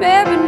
baby.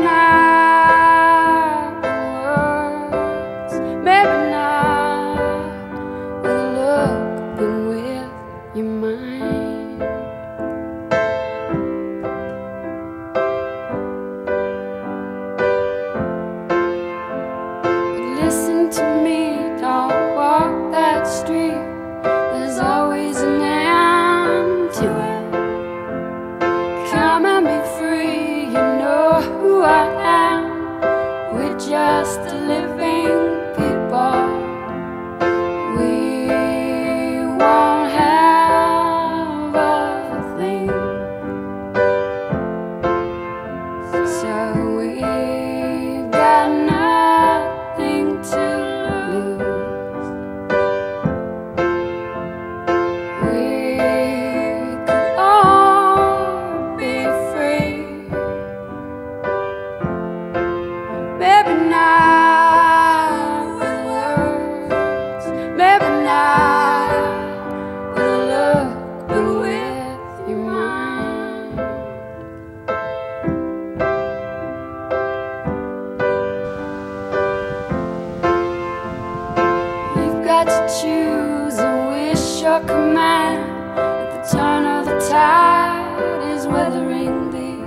to choose a wish or command at the turn of the tide is weathering thee.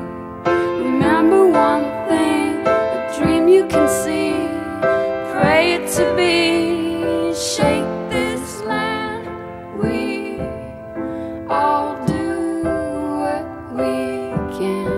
Remember one thing, a dream you can see, pray it to be. Shake this land, we all do what we can.